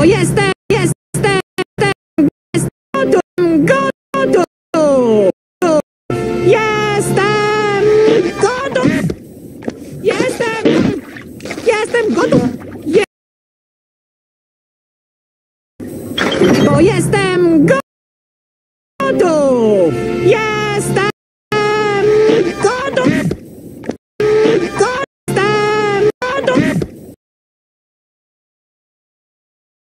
bo jestem, jestem, jestem gotów, gotów. Jestem gotów. Jestem, jestem gotów. Je bo jestem gotów.